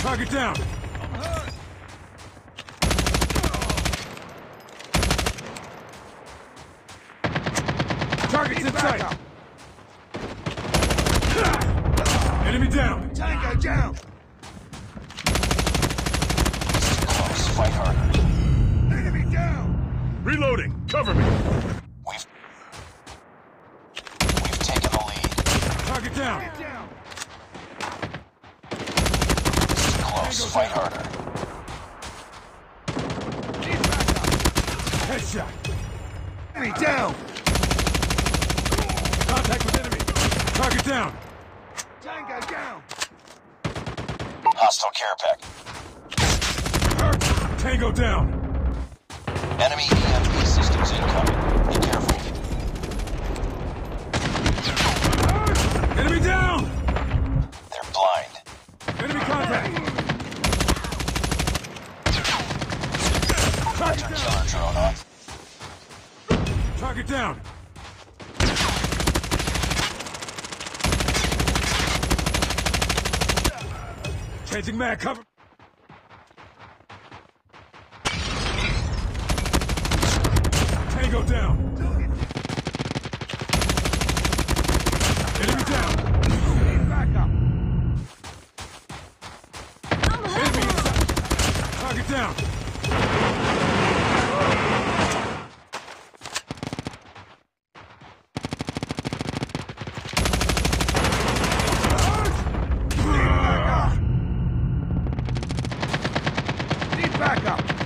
Target down. Target's in sight. Enemy down. Tango down! Close. Fight harder. Enemy down! Reloading. Cover me. We've we've taken the lead. Target down. Close. Fight harder. Headshot. Enemy down! Contact with enemy. Target down. Tango down! Hostile care pack. Tango down. Enemy EMP Target down! Changing mag, cover! Tango down! Enemy down! Back up! Enemy inside! Target down! backup.